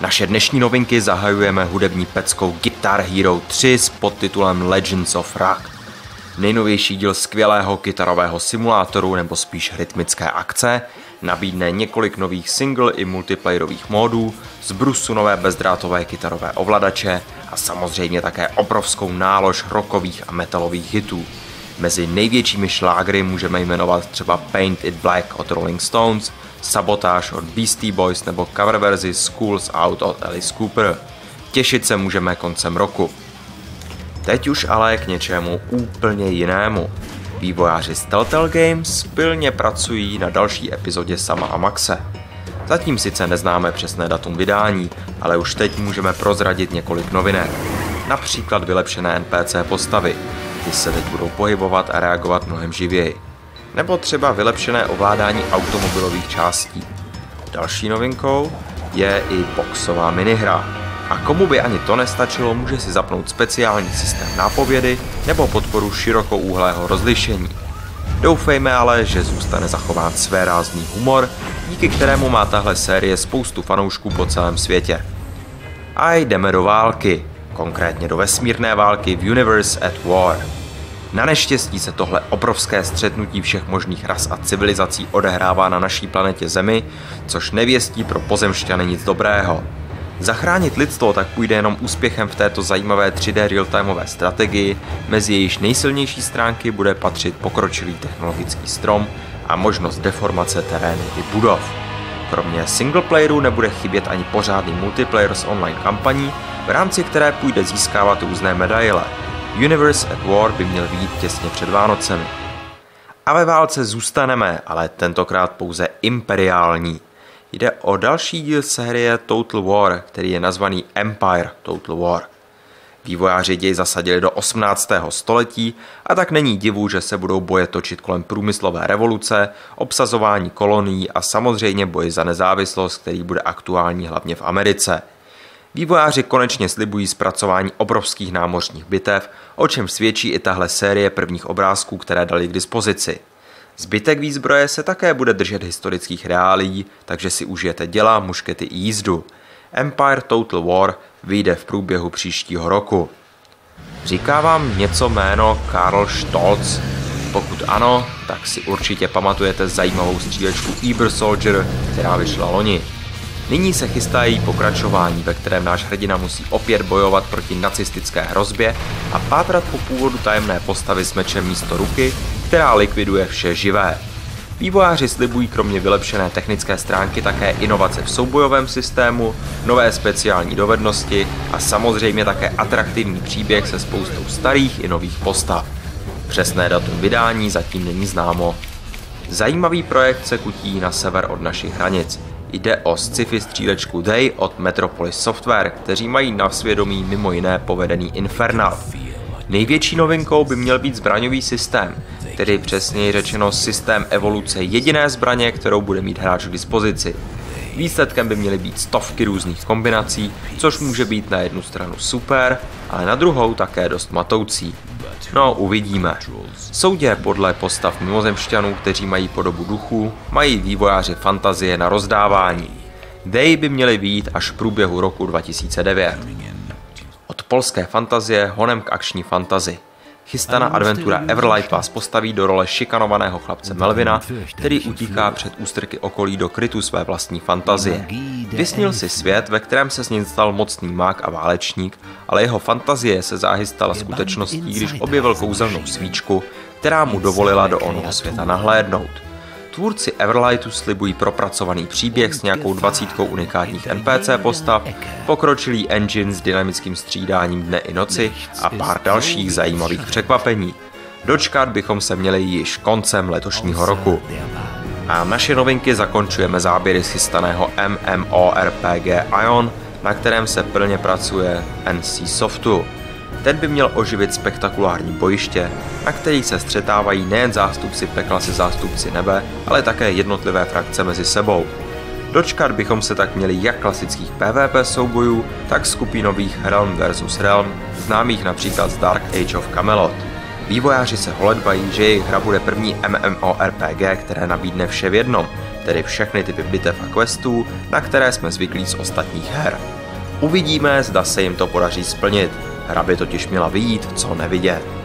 Naše dnešní novinky zahajujeme hudební peckou Guitar Hero 3 s podtitulem Legends of Rock. Nejnovější díl skvělého kytarového simulátoru nebo spíš rytmické akce nabídne několik nových single i multiplayerových módů, z brusu nové bezdrátové kytarové ovladače a samozřejmě také obrovskou nálož rockových a metalových hitů. Mezi největšími šlágry můžeme jmenovat třeba Paint It Black od Rolling Stones, Sabotage od Beastie Boys nebo cover verzi Schools Out od Alice Cooper. Těšit se můžeme koncem roku. Teď už ale k něčemu úplně jinému. Vývojáři z Telltale Games pilně pracují na další epizodě Sama a Maxe. Zatím sice neznáme přesné datum vydání, ale už teď můžeme prozradit několik novinek. Například vylepšené NPC postavy, ty se teď budou pohybovat a reagovat mnohem živěji. Nebo třeba vylepšené ovládání automobilových částí. Další novinkou je i boxová minihra. A komu by ani to nestačilo, může si zapnout speciální systém nápovědy nebo podporu širokouhlého rozlišení. Doufejme ale, že zůstane zachován své rázný humor, díky kterému má tahle série spoustu fanoušků po celém světě. A jdeme do války, konkrétně do vesmírné války v Universe at War. Na neštěstí se tohle obrovské střetnutí všech možných ras a civilizací odehrává na naší planetě Zemi, což nevěstí pro pozemšťany nic dobrého. Zachránit lidstvo tak půjde jenom úspěchem v této zajímavé 3D real-timeové strategii, mezi jejíž nejsilnější stránky bude patřit pokročilý technologický strom a možnost deformace terénu i budov. Kromě singleplayeru nebude chybět ani pořádný multiplayer s online kampaní, v rámci které půjde získávat různé medaile. Universe at War by měl být těsně před Vánocemi. A ve válce zůstaneme, ale tentokrát pouze imperiální. Jde o další díl série Total War, který je nazvaný Empire Total War. Vývojáři děj zasadili do 18. století a tak není divu, že se budou boje točit kolem průmyslové revoluce, obsazování kolonií a samozřejmě boji za nezávislost, který bude aktuální hlavně v Americe. Vývojáři konečně slibují zpracování obrovských námořních bitev, o čem svědčí i tahle série prvních obrázků, které dali k dispozici. Zbytek výzbroje se také bude držet historických reálí, takže si užijete děla, muškety i jízdu. Empire Total War vyjde v průběhu příštího roku. Říká vám něco jméno Karl Stolz? Pokud ano, tak si určitě pamatujete zajímavou střílečku Eber Soldier, která vyšla loni. Nyní se chystá její pokračování, ve kterém náš hrdina musí opět bojovat proti nacistické hrozbě a pátrat po původu tajemné postavy s mečem místo ruky, která likviduje vše živé. Vývojáři slibují kromě vylepšené technické stránky také inovace v soubojovém systému, nové speciální dovednosti a samozřejmě také atraktivní příběh se spoustou starých i nových postav. Přesné datum vydání zatím není známo. Zajímavý projekt se kutí na sever od našich hranic. Jde o sci-fi střílečku Day od Metropolis Software, kteří mají na svědomí mimo jiné povedený Infernal. Největší novinkou by měl být zbraňový systém, tedy přesněji řečeno systém evoluce jediné zbraně, kterou bude mít hráč k dispozici. Výsledkem by měly být stovky různých kombinací, což může být na jednu stranu super, ale na druhou také dost matoucí. No, uvidíme. Soudě podle postav mimozemšťanů, kteří mají podobu duchů, mají vývojáři fantazie na rozdávání. Day by měly být až v průběhu roku 2009. Od polské fantazie honem k akční fantazi. Chystaná adventura Everlight vás postaví do role šikanovaného chlapce Melvina, který utíká před ústrky okolí do krytu své vlastní fantazie. Vysnil si svět, ve kterém se s ním stal mocný mák a válečník, ale jeho fantazie se záhy stala skutečností, když objevil kouzelnou svíčku, která mu dovolila do onoho světa nahlédnout. Tvůrci Everlightu slibují propracovaný příběh s nějakou dvacítkou unikátních NPC postav, pokročilý engine s dynamickým střídáním dne i noci a pár dalších zajímavých překvapení. Dočkat bychom se měli již koncem letošního roku. A naše novinky zakončujeme záběry z chystaného MMORPG Ion, na kterém se plně pracuje NC Softu. Ten by měl oživit spektakulární bojiště, na kterých se střetávají nejen zástupci pekla se zástupci nebe, ale také jednotlivé frakce mezi sebou. Dočkat bychom se tak měli jak klasických PvP soubojů, tak skupinových Realm vs. Realm, známých například z Dark Age of Camelot. Vývojáři se holedbají, že jejich hra bude první MMORPG, které nabídne vše v jednom, tedy všechny typy bitev a questů, na které jsme zvyklí z ostatních her. Uvidíme, zda se jim to podaří splnit. Hra by totiž měla vyjít co nevidět.